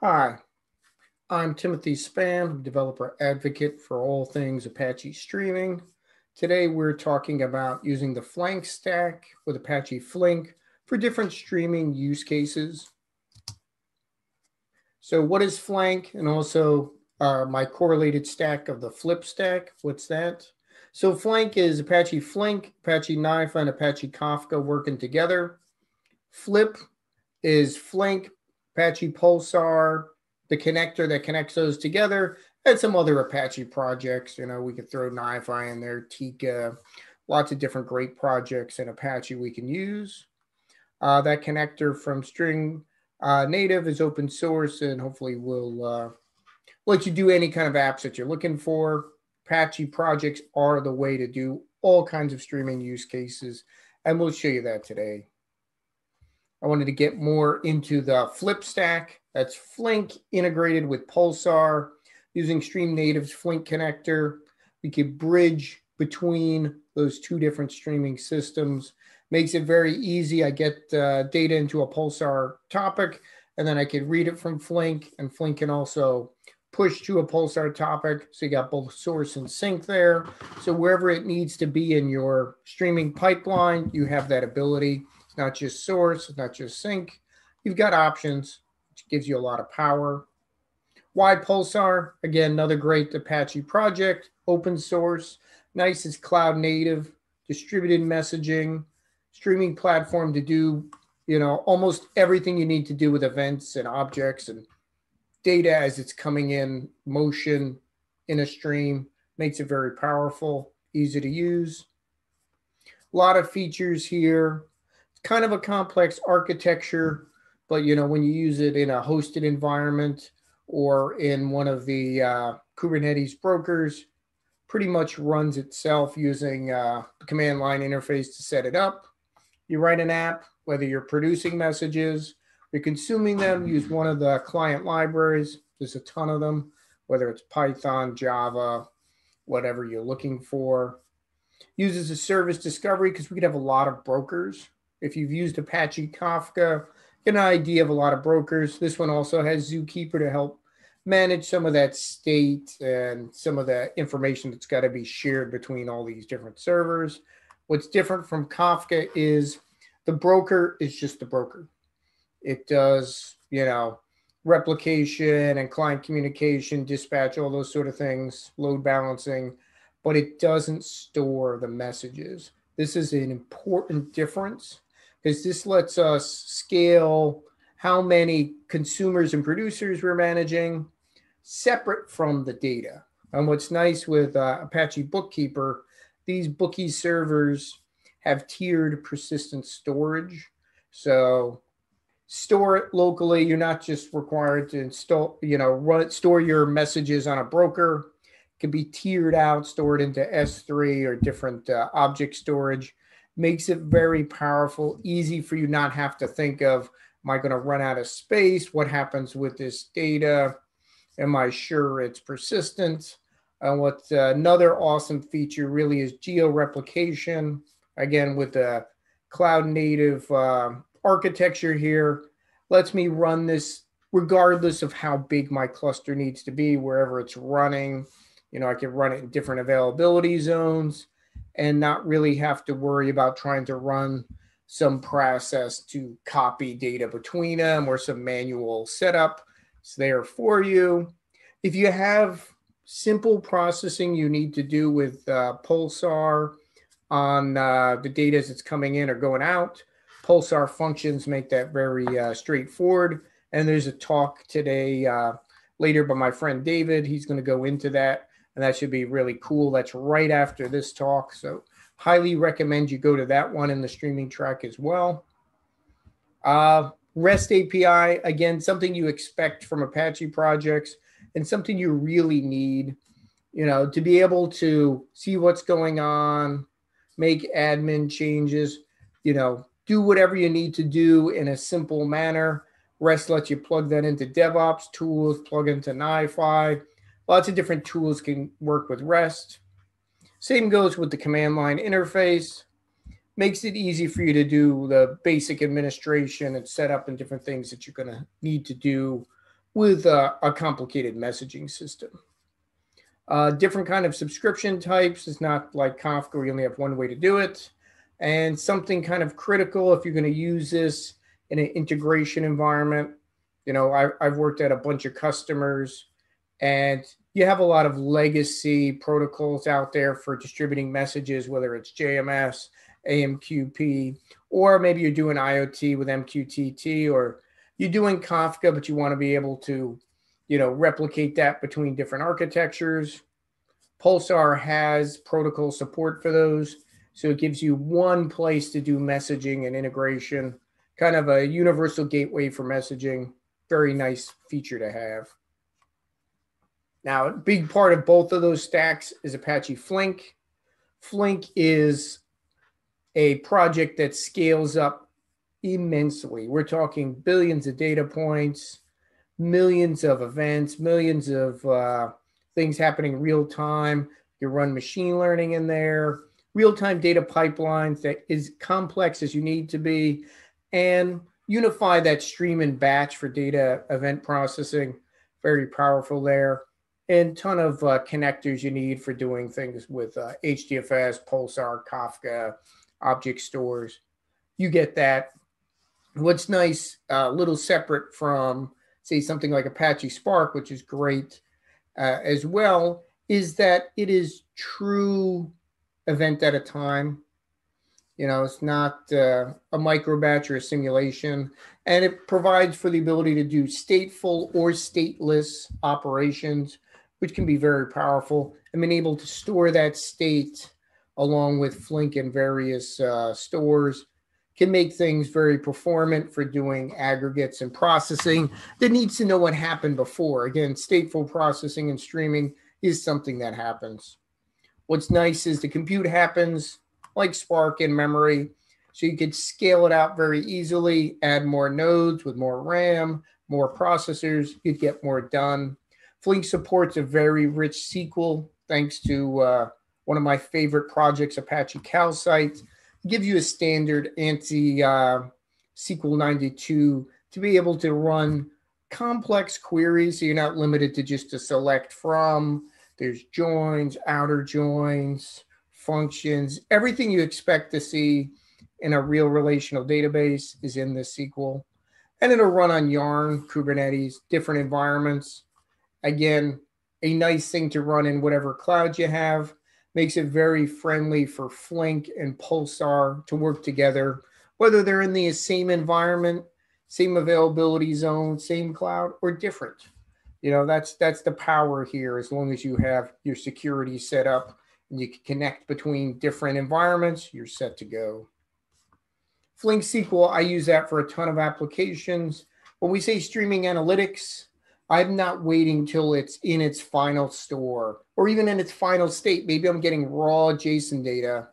Hi, I'm Timothy Spann, developer advocate for all things Apache streaming. Today we're talking about using the FLaNK stack with Apache Flink for different streaming use cases. So what is FLaNK and also uh, my correlated stack of the FLiP stack? What's that? So FLaNK is Apache Flink, Apache NiFi, and Apache Kafka working together. FLiP is Flink, Apache Pulsar, the connector that connects those together, and some other Apache projects. You know, we could throw NiFi in there, Tika, lots of different great projects in Apache we can use. Uh, that connector from Stream uh, Native is open source and hopefully will uh, let you do any kind of apps that you're looking for. Apache projects are the way to do all kinds of streaming use cases, and we'll show you that today. I wanted to get more into the FLiP stack. That's Flink integrated with Pulsar using StreamNative's Flink connector. We could bridge between those two different streaming systems. Makes it very easy. I get uh, data into a Pulsar topic, and then I could read it from Flink, and Flink can also push to a Pulsar topic. So you got both source and sink there. So wherever it needs to be in your streaming pipeline, you have that ability. It's not just source, it's not just sink. You've got options, which gives you a lot of power. Why Pulsar? Again, another great Apache project, open source. Nice is cloud native, distributed messaging, streaming platform to do, you know, almost everything you need to do with events and objects and data as it's coming in motion in a stream. Makes it very powerful, easy to use. A lot of features here kind of a complex architecture, but you know, when you use it in a hosted environment or in one of the uh, Kubernetes brokers, pretty much runs itself using uh, the command line interface to set it up. You write an app, whether you're producing messages, you're consuming them, use one of the client libraries. There's a ton of them, whether it's Python, Java, whatever you're looking for. Uses a service discovery because we could have a lot of brokers if you've used Apache Kafka, get an idea of a lot of brokers. This one also has Zookeeper to help manage some of that state and some of the information that's got to be shared between all these different servers. What's different from Kafka is the broker is just the broker. It does, you know, replication and client communication, dispatch, all those sort of things, load balancing, but it doesn't store the messages. This is an important difference because this lets us scale how many consumers and producers we're managing separate from the data. And what's nice with uh, Apache Bookkeeper, these bookie servers have tiered persistent storage. So store it locally. You're not just required to install, you know, run it, store your messages on a broker. It can be tiered out, stored into S3 or different uh, object storage makes it very powerful, easy for you not have to think of, am I going to run out of space? What happens with this data? Am I sure it's persistent? And what uh, another awesome feature really is geo replication. Again, with the cloud native uh, architecture here, lets me run this regardless of how big my cluster needs to be, wherever it's running. You know, I can run it in different availability zones and not really have to worry about trying to run some process to copy data between them or some manual setup. It's there for you. If you have simple processing you need to do with uh, Pulsar on uh, the data as it's coming in or going out, Pulsar functions make that very uh, straightforward. And there's a talk today uh, later by my friend David. He's going to go into that and that should be really cool. That's right after this talk. So, highly recommend you go to that one in the streaming track as well. Uh, REST API, again, something you expect from Apache projects and something you really need, you know, to be able to see what's going on, make admin changes, you know, do whatever you need to do in a simple manner. REST lets you plug that into DevOps tools, plug into NiFi, Lots of different tools can work with REST. Same goes with the command line interface. Makes it easy for you to do the basic administration and setup and different things that you're going to need to do with a, a complicated messaging system. Uh, different kind of subscription types. It's not like Kafka where you only have one way to do it. And something kind of critical if you're going to use this in an integration environment. You know, I, I've worked at a bunch of customers and you have a lot of legacy protocols out there for distributing messages, whether it's JMS, AMQP, or maybe you're doing IoT with MQTT, or you're doing Kafka, but you want to be able to, you know, replicate that between different architectures. Pulsar has protocol support for those. So it gives you one place to do messaging and integration, kind of a universal gateway for messaging. Very nice feature to have. Now, a big part of both of those stacks is Apache Flink. Flink is a project that scales up immensely. We're talking billions of data points, millions of events, millions of uh, things happening real time. You run machine learning in there, real time data pipelines that is complex as you need to be, and unify that stream and batch for data event processing. Very powerful there and ton of uh, connectors you need for doing things with uh, HDFS, Pulsar, Kafka, object stores. You get that. What's nice, a uh, little separate from, say, something like Apache Spark, which is great uh, as well, is that it is true event at a time. You know, it's not uh, a micro batch or a simulation, and it provides for the ability to do stateful or stateless operations which can be very powerful. and being able to store that state along with Flink and various uh, stores can make things very performant for doing aggregates and processing that needs to know what happened before. Again, stateful processing and streaming is something that happens. What's nice is the compute happens like Spark in memory. So you could scale it out very easily, add more nodes with more RAM, more processors, you'd get more done. Flink supports a very rich SQL thanks to uh, one of my favorite projects, Apache Calcite. Give you a standard ANSI uh, SQL 92 to be able to run complex queries. So you're not limited to just a select from. There's joins, outer joins, functions, everything you expect to see in a real relational database is in this SQL. And it'll run on Yarn, Kubernetes, different environments. Again, a nice thing to run in whatever cloud you have. Makes it very friendly for Flink and Pulsar to work together, whether they're in the same environment, same availability zone, same cloud, or different. You know, that's that's the power here. As long as you have your security set up and you can connect between different environments, you're set to go. Flink SQL, I use that for a ton of applications. When we say streaming analytics, I'm not waiting till it's in its final store or even in its final state. Maybe I'm getting raw JSON data.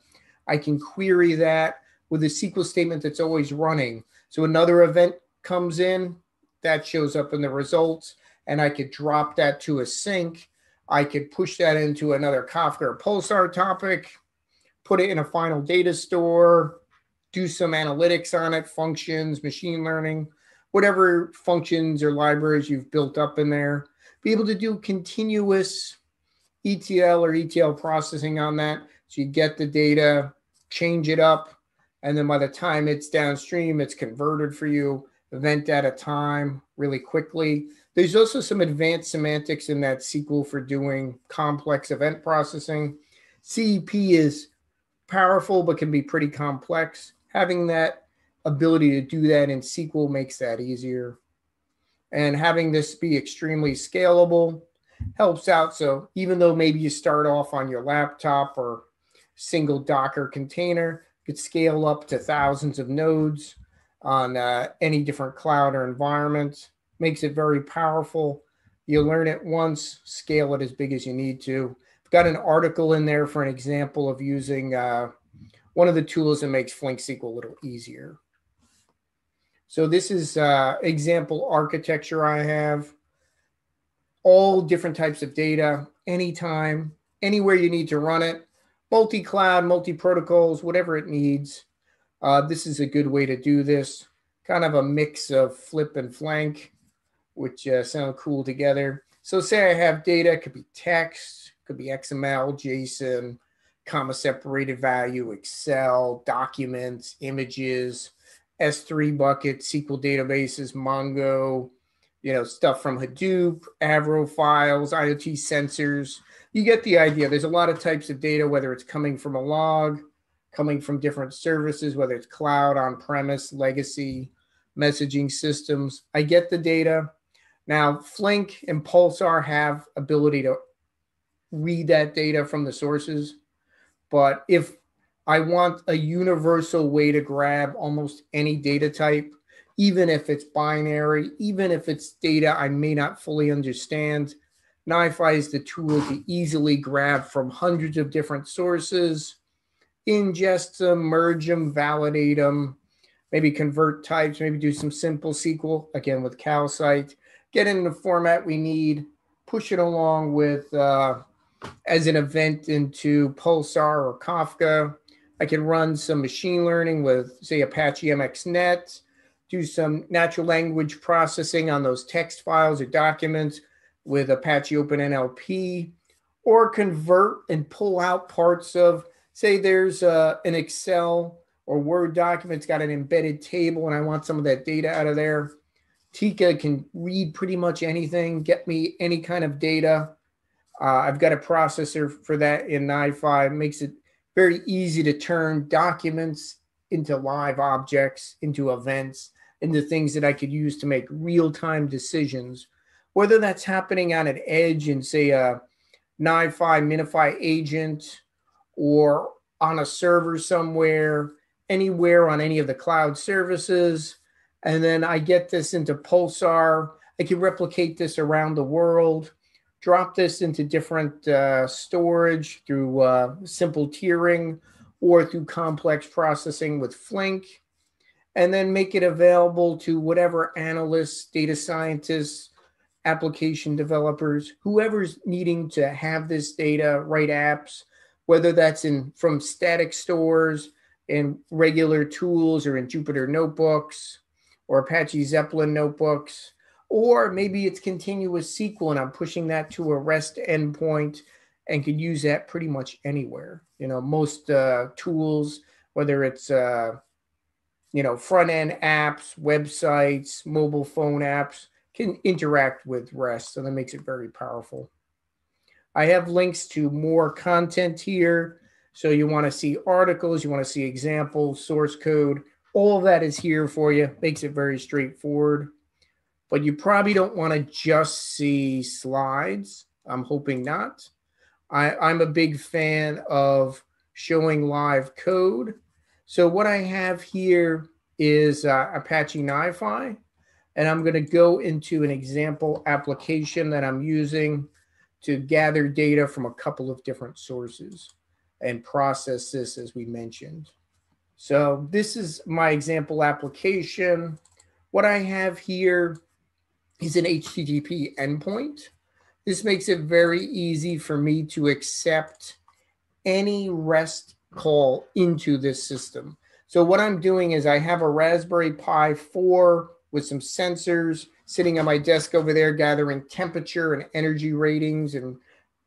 I can query that with a SQL statement that's always running. So another event comes in, that shows up in the results, and I could drop that to a sink. I could push that into another Kafka or Pulsar topic, put it in a final data store, do some analytics on it, functions, machine learning whatever functions or libraries you've built up in there, be able to do continuous ETL or ETL processing on that. So you get the data, change it up, and then by the time it's downstream, it's converted for you, event at a time, really quickly. There's also some advanced semantics in that SQL for doing complex event processing. CEP is powerful, but can be pretty complex. Having that ability to do that in SQL makes that easier. And having this be extremely scalable helps out. So even though maybe you start off on your laptop or single Docker container, could scale up to thousands of nodes on uh, any different cloud or environment. Makes it very powerful. You learn it once, scale it as big as you need to. I've got an article in there for an example of using uh, one of the tools that makes Flink SQL a little easier. So this is uh, example architecture I have. All different types of data, anytime, anywhere you need to run it, multi-cloud, multi-protocols, whatever it needs. Uh, this is a good way to do this. Kind of a mix of FLiP and FLaNK. which uh, sound cool together. So say I have data, it could be text, could be XML, JSON, comma separated value, Excel, documents, images, S3 bucket, SQL databases, Mongo, you know, stuff from Hadoop, Avro files, IoT sensors. You get the idea. There's a lot of types of data, whether it's coming from a log, coming from different services, whether it's cloud, on premise, legacy, messaging systems. I get the data. Now, Flink and Pulsar have ability to read that data from the sources. But if I want a universal way to grab almost any data type, even if it's binary, even if it's data I may not fully understand, NiFi is the tool to easily grab from hundreds of different sources, ingest them, merge them, validate them, maybe convert types, maybe do some simple SQL, again with Calcite, get in the format we need, push it along with uh, as an event into Pulsar or Kafka. I can run some machine learning with, say, Apache MXNet, do some natural language processing on those text files or documents with Apache OpenNLP, or convert and pull out parts of, say, there's uh, an Excel or Word document, it's got an embedded table, and I want some of that data out of there. Tika can read pretty much anything, get me any kind of data. Uh, I've got a processor for that in NiFi. It makes it very easy to turn documents into live objects, into events, into things that I could use to make real time decisions, whether that's happening on an edge in, say, a NiFi, MiNiFi agent, or on a server somewhere, anywhere on any of the cloud services and then I get this into Pulsar. I can replicate this around the world, drop this into different uh, storage through uh, simple tiering or through complex processing with Flink, and then make it available to whatever analysts, data scientists, application developers, whoever's needing to have this data, write apps, whether that's in from static stores in regular tools or in Jupyter notebooks or Apache Zeppelin notebooks, or maybe it's continuous SQL and I'm pushing that to a REST endpoint and could use that pretty much anywhere. You know, most uh, tools, whether it's uh, you know front end apps, websites, mobile phone apps, can interact with REST, so that makes it very powerful. I have links to more content here. So you want to see articles, you want to see examples, source code, all of that is here for you. Makes it very straightforward. But you probably don't want to just see slides. I'm hoping not. I, I'm a big fan of showing live code. So what I have here is uh, Apache NiFi, and I'm going to go into an example application that I'm using to gather data from a couple of different sources and process this as we mentioned. So this is my example application. What I have here is an HTTP endpoint. This makes it very easy for me to accept any REST call into this system. So what I'm doing is I have a Raspberry Pi 4 with some sensors sitting on my desk over there gathering temperature and energy ratings and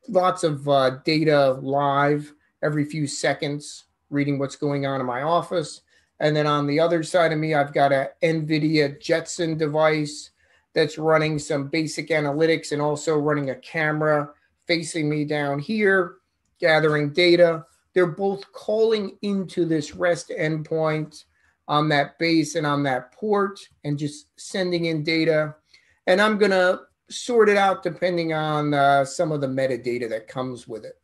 lots of uh, data live every few seconds reading what's going on in my office. And then on the other side of me, I've got a NVIDIA Jetson device that's running some basic analytics and also running a camera facing me down here, gathering data. They're both calling into this REST endpoint on that base and on that port and just sending in data. And I'm going to sort it out depending on uh, some of the metadata that comes with it.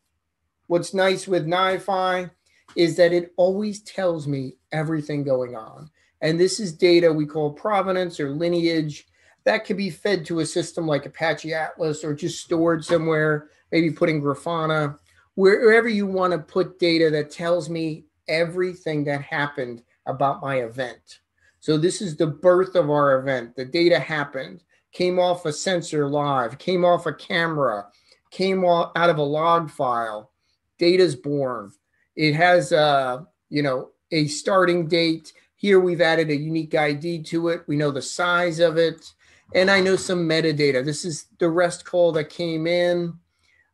What's nice with NiFi is that it always tells me everything going on. And this is data we call provenance or lineage that could be fed to a system like Apache Atlas or just stored somewhere, maybe putting Grafana, wherever you want to put data that tells me everything that happened about my event. So this is the birth of our event. The data happened, came off a sensor live, came off a camera, came out of a log file. Data's born. It has, a, you know, a starting date. Here we've added a unique ID to it. We know the size of it. And I know some metadata. This is the REST call that came in.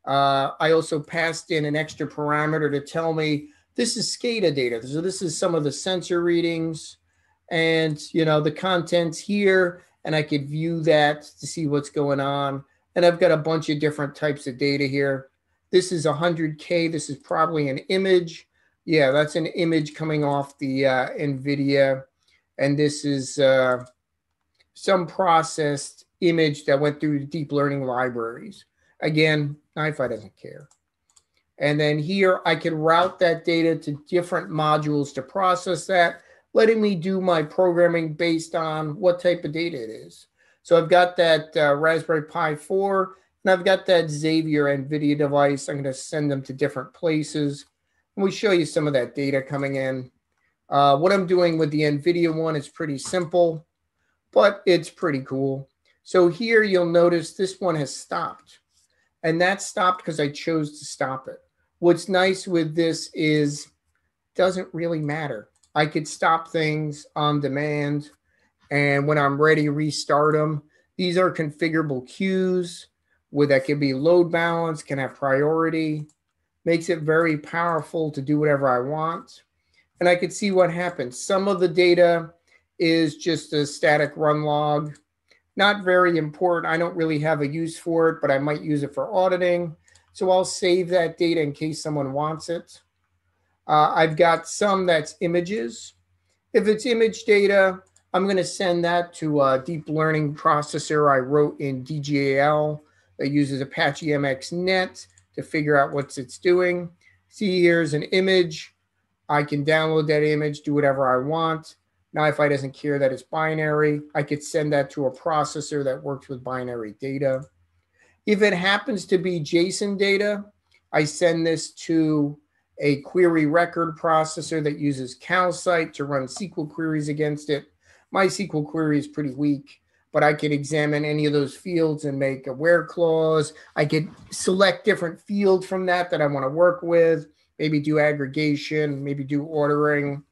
Uh, I also passed in an extra parameter to tell me this is SCADA data. So this is some of the sensor readings and you know the contents here and I could view that to see what's going on. And I've got a bunch of different types of data here. This is 100K. This is probably an image. Yeah, that's an image coming off the uh, NVIDIA. And this is uh, some processed image that went through deep learning libraries. Again, NiFi doesn't care. And then here I can route that data to different modules to process that, letting me do my programming based on what type of data it is. So I've got that uh, Raspberry Pi 4 and I've got that Xavier NVIDIA device. I'm going to send them to different places. And we show you some of that data coming in. Uh, what I'm doing with the NVIDIA one is pretty simple, but it's pretty cool. So here you'll notice this one has stopped. And that stopped because I chose to stop it. What's nice with this is doesn't really matter. I could stop things on demand and when I'm ready, restart them. These are configurable queues where that can be load balance, can have priority, makes it very powerful to do whatever I want. And I could see what happens. Some of the data is just a static run log, not very important. I don't really have a use for it, but I might use it for auditing. So I'll save that data in case someone wants it. Uh, I've got some that's images. If it's image data, I'm going to send that to a deep learning processor I wrote in DJL that uses Apache MXNet to figure out what it's doing. See, here's an image. I can download that image, do whatever I want. NiFi doesn't care that it's binary. I could send that to a processor that works with binary data. If it happens to be JSON data, I send this to a query record processor that uses Calcite to run SQL queries against it. My SQL query is pretty weak but I could examine any of those fields and make a where clause. I could select different fields from that that I want to work with, maybe do aggregation, maybe do ordering.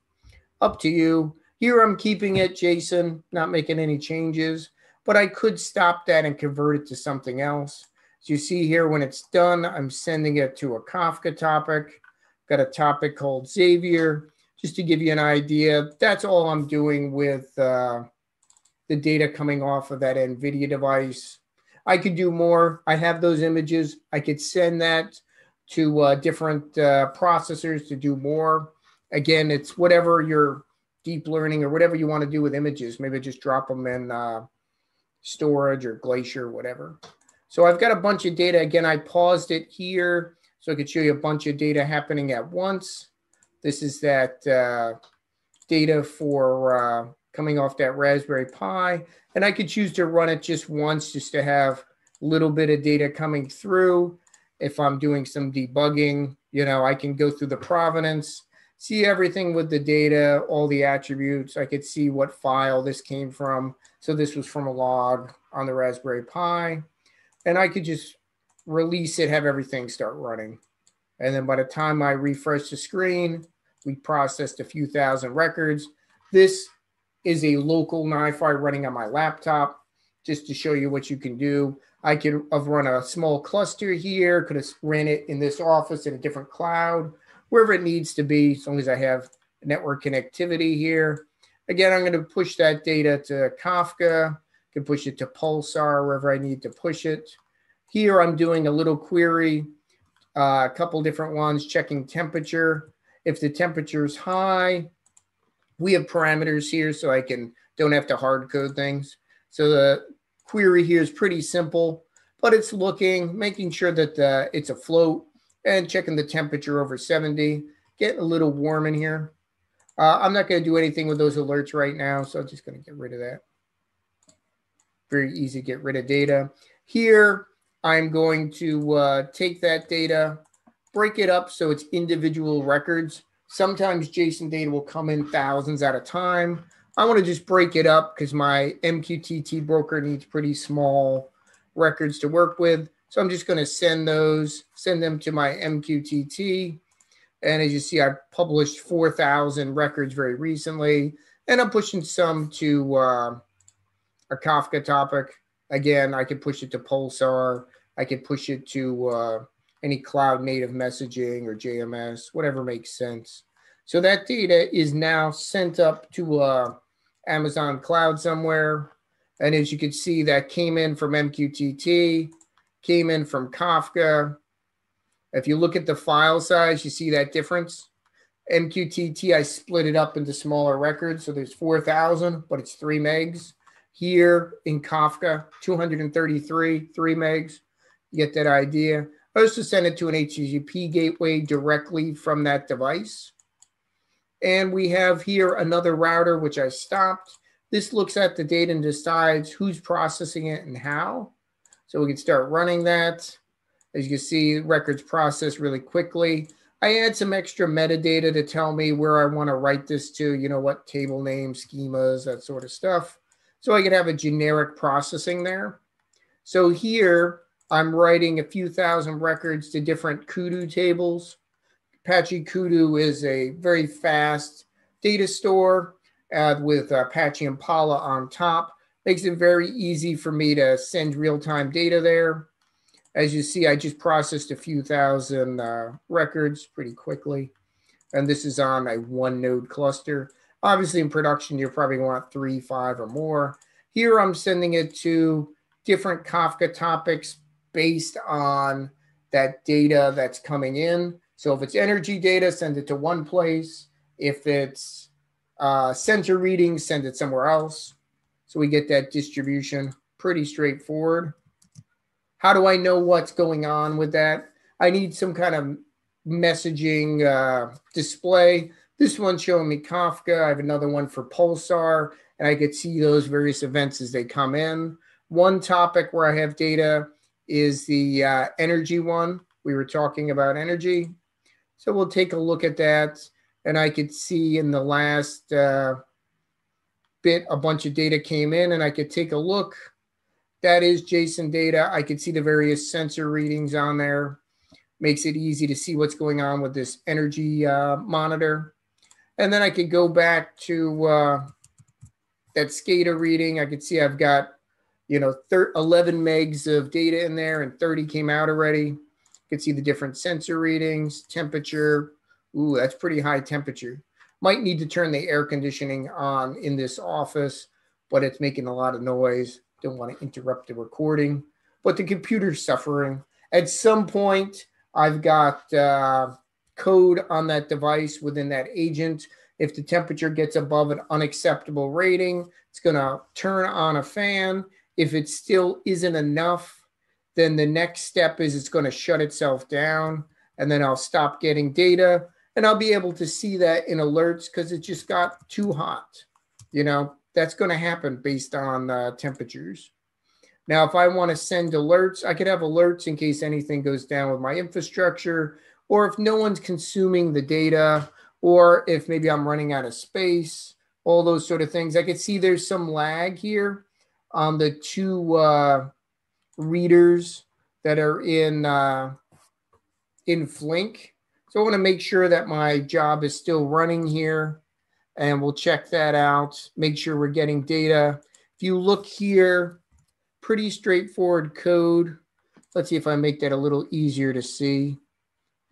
Up to you. Here I'm keeping it JSON, not making any changes, but I could stop that and convert it to something else. As you see here, when it's done, I'm sending it to a Kafka topic. Got a topic called Xavier, just to give you an idea. That's all I'm doing with uh, the data coming off of that NVIDIA device. I could do more. I have those images. I could send that to uh, different uh, processors to do more. Again, it's whatever your deep learning or whatever you want to do with images. Maybe just drop them in uh, storage or Glacier, whatever. So I've got a bunch of data. Again, I paused it here so I could show you a bunch of data happening at once. This is that uh, data for uh, coming off that Raspberry Pi. And I could choose to run it just once just to have a little bit of data coming through. If I'm doing some debugging, you know, I can go through the provenance, see everything with the data, all the attributes. I could see what file this came from. So this was from a log on the Raspberry Pi. And I could just release it, have everything start running. And then by the time I refresh the screen, we processed a few thousand records. This is a local NiFi running on my laptop just to show you what you can do. I could have run a small cluster here, could have ran it in this office in a different cloud, wherever it needs to be, as long as I have network connectivity here. Again, I'm going to push that data to Kafka, I can push it to Pulsar, wherever I need to push it. Here, I'm doing a little query, uh, a couple different ones, checking temperature. If the temperature is high, we have parameters here so I can don't have to hard code things. So the query here is pretty simple, but it's looking, making sure that uh, it's a float and checking the temperature over 70, getting a little warm in here. Uh, I'm not going to do anything with those alerts right now, so I'm just going to get rid of that. Very easy to get rid of data. Here, I'm going to uh, take that data, break it up so it's individual records. Sometimes JSON data will come in thousands at a time. I want to just break it up because my MQTT broker needs pretty small records to work with. So I'm just going to send those, send them to my MQTT. And as you see, I published 4,000 records very recently. And I'm pushing some to uh, a Kafka topic. Again, I could push it to Pulsar. I could push it to uh, any cloud native messaging or JMS, whatever makes sense. So that data is now sent up to uh, Amazon Cloud somewhere. And as you can see, that came in from MQTT, came in from Kafka. If you look at the file size, you see that difference. MQTT, I split it up into smaller records. So there's 4,000, but it's three megs. Here in Kafka, 233, three megs. You get that idea. I also send it to an HTTP gateway directly from that device. And we have here another router, which I stopped. This looks at the data and decides who's processing it and how. So we can start running that. As you can see, records process really quickly. I add some extra metadata to tell me where I want to write this to, you know, what table name, schemas, that sort of stuff. So I can have a generic processing there. So here I'm writing a few thousand records to different Kudu tables. Apache Kudu is a very fast data store uh, with Apache Impala on top. Makes it very easy for me to send real-time data there. As you see, I just processed a few thousand uh, records pretty quickly. And this is on a one node cluster. Obviously in production, you probably want three, five or more. Here I'm sending it to different Kafka topics based on that data that's coming in. So if it's energy data, send it to one place. If it's uh, sensor readings, send it somewhere else. So we get that distribution pretty straightforward. How do I know what's going on with that? I need some kind of messaging uh, display. This one's showing me Kafka. I have another one for Pulsar, and I could see those various events as they come in. One topic where I have data is the uh, energy one. We were talking about energy. So we'll take a look at that. And I could see in the last uh, bit, a bunch of data came in and I could take a look. That is JSON data. I could see the various sensor readings on there. Makes it easy to see what's going on with this energy uh, monitor. And then I could go back to uh, that SCADA reading. I could see I've got you know, 11 megs of data in there and 30 came out already. You can see the different sensor readings, temperature. Ooh, that's pretty high temperature. Might need to turn the air conditioning on in this office, but it's making a lot of noise. Don't want to interrupt the recording, but the computer's suffering. At some point, I've got uh, code on that device within that agent. If the temperature gets above an unacceptable rating, it's going to turn on a fan if it still isn't enough, then the next step is it's going to shut itself down and then I'll stop getting data and I'll be able to see that in alerts because it just got too hot. You know, that's going to happen based on uh, temperatures. Now, if I want to send alerts, I could have alerts in case anything goes down with my infrastructure or if no one's consuming the data or if maybe I'm running out of space, all those sort of things. I could see there's some lag here on the two uh, readers that are in uh, in Flink. So I want to make sure that my job is still running here and we'll check that out. Make sure we're getting data. If you look here, pretty straightforward code. Let's see if I make that a little easier to see.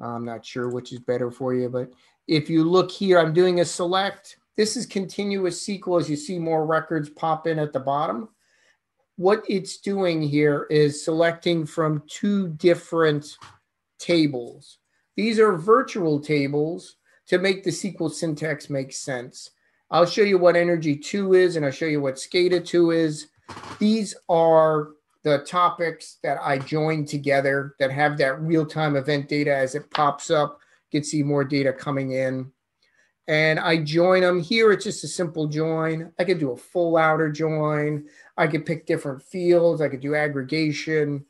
I'm not sure which is better for you, but if you look here, I'm doing a select. This is continuous SQL as you see more records pop in at the bottom what it's doing here is selecting from two different tables. These are virtual tables to make the SQL syntax make sense. I'll show you what Energy 2 is, and I'll show you what SCADA 2 is. These are the topics that I joined together that have that real-time event data as it pops up. You can see more data coming in. And I join them. Here it's just a simple join. I could do a full outer join. I could pick different fields. I could do aggregation.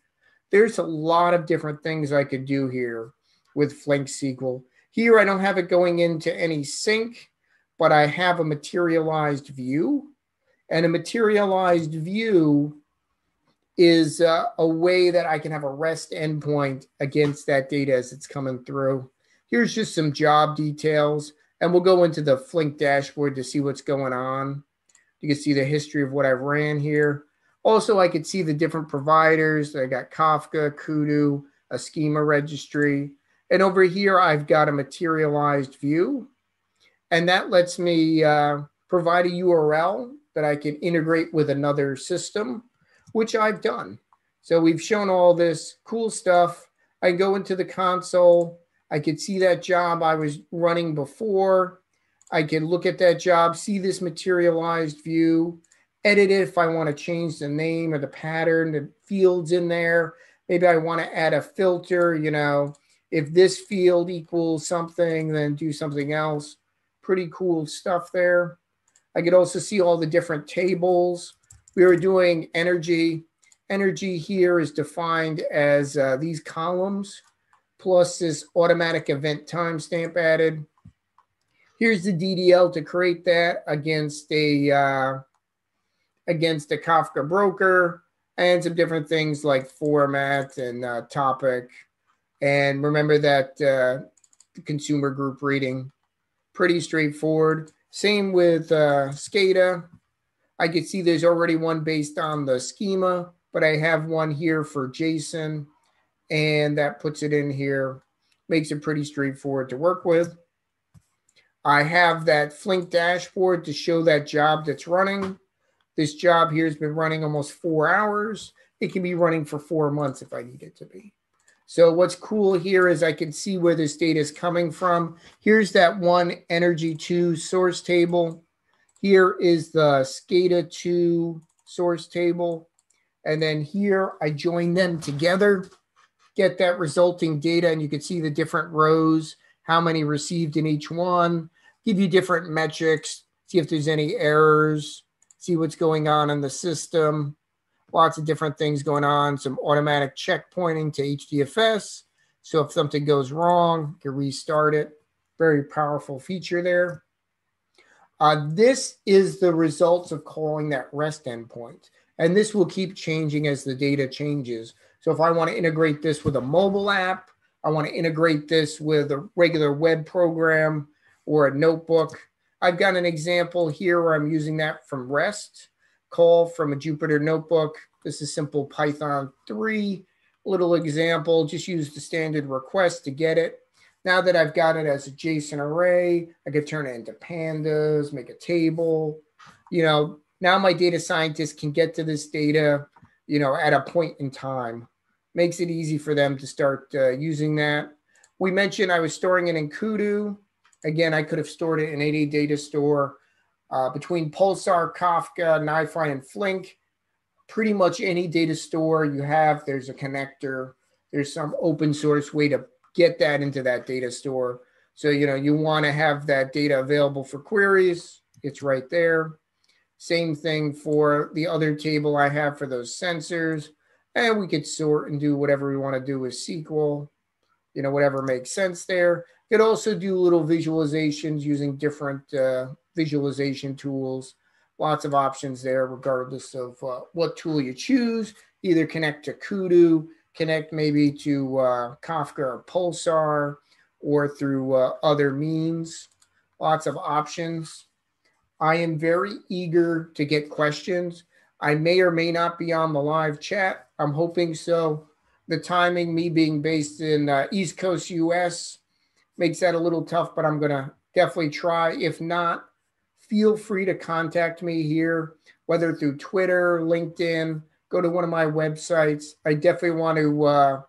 There's a lot of different things I could do here with Flink SQL. Here, I don't have it going into any sink, but I have a materialized view. And a materialized view is uh, a way that I can have a REST endpoint against that data as it's coming through. Here's just some job details, and we'll go into the Flink dashboard to see what's going on. You can see the history of what I've ran here. Also, I could see the different providers. I got Kafka, Kudu, a schema registry. And over here, I've got a materialized view. And that lets me uh, provide a URL that I can integrate with another system, which I've done. So we've shown all this cool stuff. I go into the console. I could see that job I was running before. I can look at that job, see this materialized view, edit it if I want to change the name or the pattern, the fields in there. Maybe I want to add a filter, you know, if this field equals something, then do something else. Pretty cool stuff there. I could also see all the different tables. We were doing energy. Energy here is defined as uh, these columns plus this automatic event timestamp added. Here's the DDL to create that against a uh, against a Kafka broker and some different things like format and uh, topic. And remember that uh, the consumer group reading, pretty straightforward. Same with uh, SCADA. I could see there's already one based on the schema, but I have one here for JSON, and that puts it in here. Makes it pretty straightforward to work with. I have that Flink dashboard to show that job that's running. This job here has been running almost four hours. It can be running for four months if I need it to be. So what's cool here is I can see where this data is coming from. Here's that one Energy 2 source table. Here is the SCADA 2 source table. And then here I join them together, get that resulting data, and you can see the different rows how many received in each one, give you different metrics, see if there's any errors, see what's going on in the system. Lots of different things going on, some automatic checkpointing to HDFS. So if something goes wrong, you can restart it. Very powerful feature there. Uh, this is the results of calling that REST endpoint. And this will keep changing as the data changes. So if I want to integrate this with a mobile app, I want to integrate this with a regular web program or a notebook. I've got an example here where I'm using that from REST call from a Jupyter notebook. This is simple Python 3 little example. Just use the standard request to get it. Now that I've got it as a JSON array, I could turn it into pandas, make a table. You know, now my data scientist can get to this data, you know, at a point in time makes it easy for them to start uh, using that. We mentioned I was storing it in Kudu. Again, I could have stored it in any data store. Uh, between Pulsar, Kafka, NiFi, and Flink, pretty much any data store you have, there's a connector. There's some open source way to get that into that data store. So, you know, you want to have that data available for queries. It's right there. Same thing for the other table I have for those sensors and we could sort and do whatever we want to do with SQL, you know, whatever makes sense there. Could also do little visualizations using different uh, visualization tools. Lots of options there, regardless of uh, what tool you choose. Either connect to Kudu, connect maybe to uh, Kafka or Pulsar, or through uh, other means. Lots of options. I am very eager to get questions. I may or may not be on the live chat. I'm hoping so. The timing, me being based in uh, East Coast US, makes that a little tough, but I'm going to definitely try. If not, feel free to contact me here, whether through Twitter, LinkedIn, go to one of my websites. I definitely want to uh,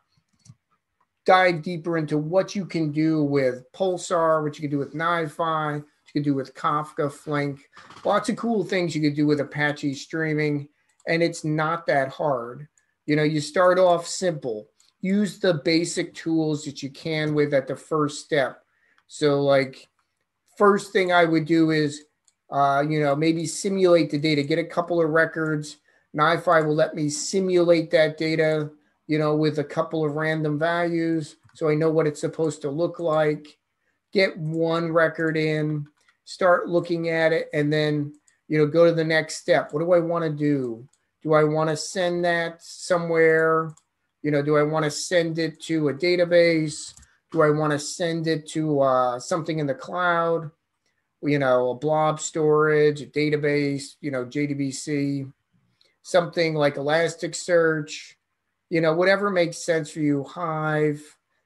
dive deeper into what you can do with Pulsar, what you can do with NiFi, what you can do with Kafka, Flink, lots of cool things you could do with Apache streaming. And it's not that hard. You know, you start off simple, use the basic tools that you can with at the first step. So, like, first thing I would do is, uh, you know, maybe simulate the data, get a couple of records. NiFi will let me simulate that data, you know, with a couple of random values. So I know what it's supposed to look like. Get one record in, start looking at it and then you know go to the next step what do i want to do do i want to send that somewhere you know do i want to send it to a database do i want to send it to uh, something in the cloud you know, a blob storage, a database, you know, JDBC, something like Elasticsearch, you know, whatever makes sense for you, Hive,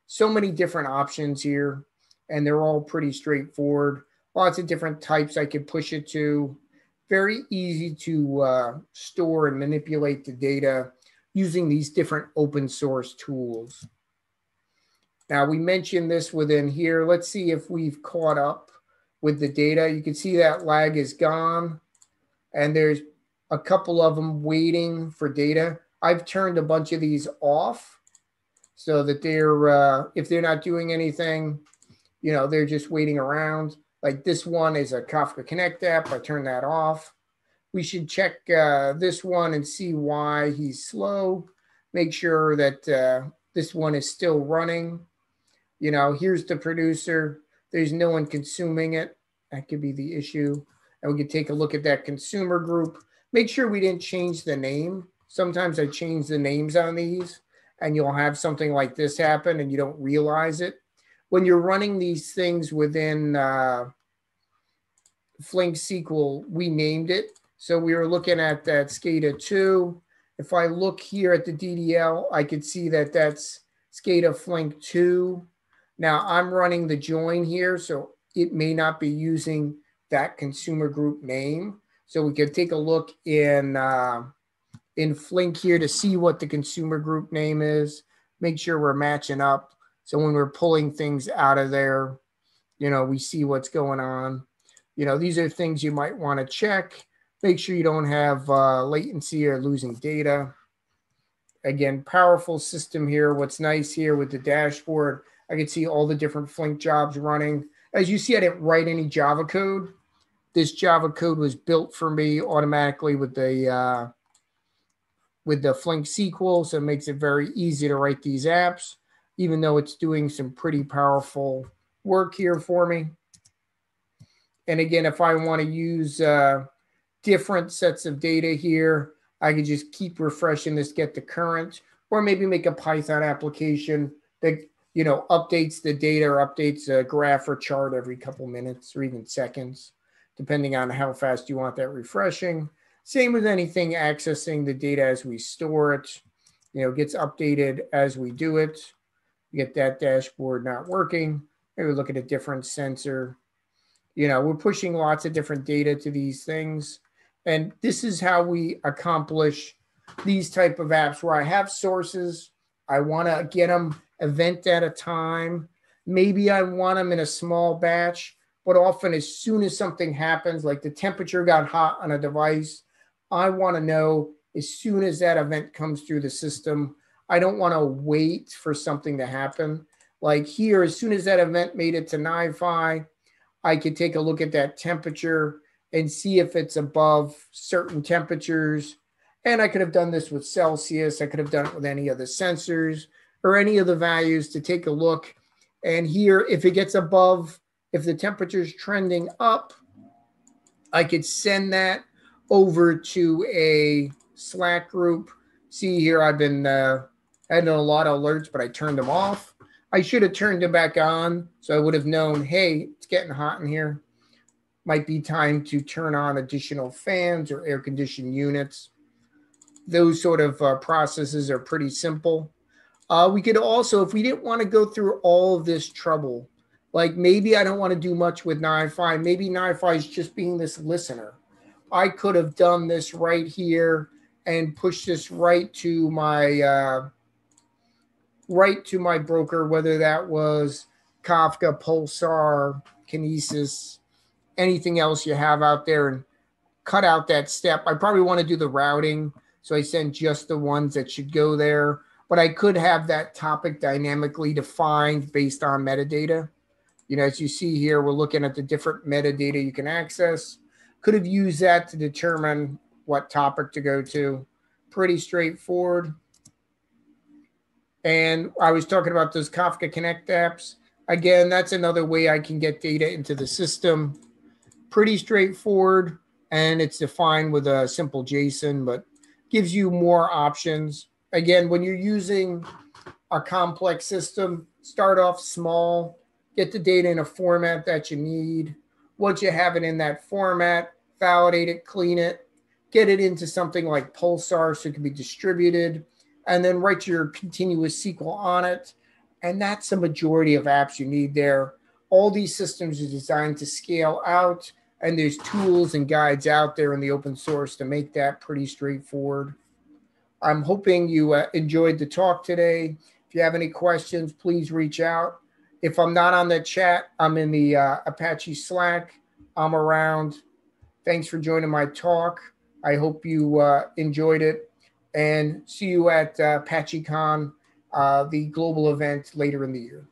so many different options here, and they're all pretty straightforward. Lots of different types I could push it to. Very easy to uh, store and manipulate the data using these different open source tools. Now we mentioned this within here. Let's see if we've caught up with the data. You can see that lag is gone and there's a couple of them waiting for data. I've turned a bunch of these off so that they're, uh, if they're not doing anything, you know, they're just waiting around. Like this one is a Kafka Connect app. I turn that off. We should check uh, this one and see why he's slow. Make sure that uh, this one is still running. You know, here's the producer. There's no one consuming it. That could be the issue. And we could take a look at that consumer group. Make sure we didn't change the name. Sometimes I change the names on these and you'll have something like this happen and you don't realize it. When you're running these things within uh, Flink SQL, we named it. So we were looking at that SCADA 2. If I look here at the DDL, I could see that that's SCADA Flink 2. Now I'm running the join here, so it may not be using that consumer group name. So we could take a look in uh, in Flink here to see what the consumer group name is. Make sure we're matching up. So when we're pulling things out of there, you know, we see what's going on. You know, these are things you might want to check. Make sure you don't have uh, latency or losing data. Again, powerful system here. What's nice here with the dashboard, I can see all the different Flink jobs running. As you see, I didn't write any Java code. This Java code was built for me automatically with the uh, with the Flink SQL, so it makes it very easy to write these apps, even though it's doing some pretty powerful work here for me. And again, if I want to use uh, different sets of data here, I could just keep refreshing this, get the current, or maybe make a Python application that you know, updates the data or updates a graph or chart every couple minutes or even seconds, depending on how fast you want that refreshing. Same with anything accessing the data as we store it, you know, gets updated as we do it. Get that dashboard not working. Maybe look at a different sensor. You know, we're pushing lots of different data to these things. And this is how we accomplish these type of apps where I have sources. I want to get them event at a time. Maybe I want them in a small batch, but often as soon as something happens, like the temperature got hot on a device, I want to know as soon as that event comes through the system. I don't want to wait for something to happen. Like here, as soon as that event made it to NiFi, I could take a look at that temperature and see if it's above certain temperatures. And I could have done this with Celsius. I could have done it with any of the sensors or any of the values to take a look. And here, if it gets above, if the temperature is trending up, I could send that over to a Slack group. See here, I've been uh, had a lot of alerts, but I turned them off. I should have turned them back on so I would have known, hey, it's getting hot in here. Might be time to turn on additional fans or air conditioned units. Those sort of uh, processes are pretty simple. Uh, we could also, if we didn't want to go through all of this trouble, like maybe I don't want to do much with NiFi, maybe NiFi is just being this listener. I could have done this right here and pushed this right to my uh, right to my broker, whether that was Kafka, Pulsar, Kinesis, anything else you have out there, and cut out that step. I probably want to do the routing, so I send just the ones that should go there but I could have that topic dynamically defined based on metadata. You know, as you see here, we're looking at the different metadata you can access. Could have used that to determine what topic to go to. Pretty straightforward. And I was talking about those Kafka Connect apps. Again, that's another way I can get data into the system. Pretty straightforward. And it's defined with a simple JSON, but gives you more options again, when you're using a complex system, start off small, get the data in a format that you need. once you have it in that format, validate it, clean it, get it into something like Pulsar so it can be distributed, and then write your continuous SQL on it. And that's the majority of apps you need there. All these systems are designed to scale out, and there's tools and guides out there in the open source to make that pretty straightforward. I'm hoping you uh, enjoyed the talk today. If you have any questions, please reach out. If I'm not on the chat, I'm in the uh, Apache Slack. I'm around. Thanks for joining my talk. I hope you uh, enjoyed it and see you at uh, ApacheCon, uh, the global event later in the year.